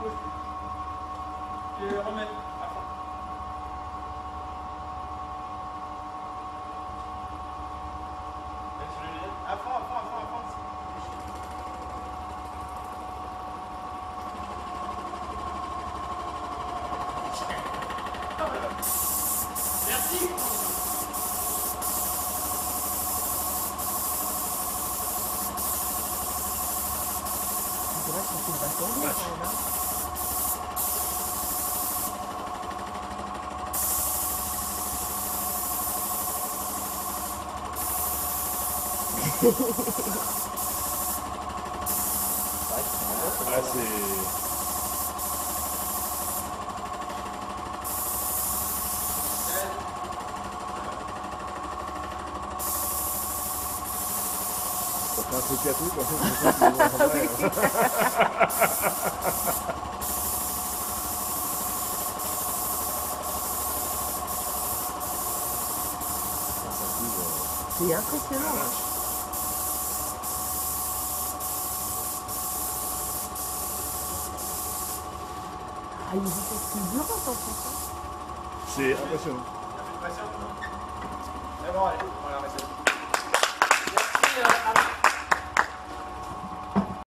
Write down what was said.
Tu remets. à fond. Le. À fond, à fond, à fond, à fond. Merci. C'est vrai qu'on fait quand même. hein. Ah, c'est. Ça fait un truc à tout, fait, c'est qui est vraiment vrai, hein. Ça, ça couvre, euh, C'est impressionnant. hein. Ah, il est plus dur en fait. hein. C'est impressionnant. Ça fait pression. Mais bon, allez, on va la. Merci. euh, à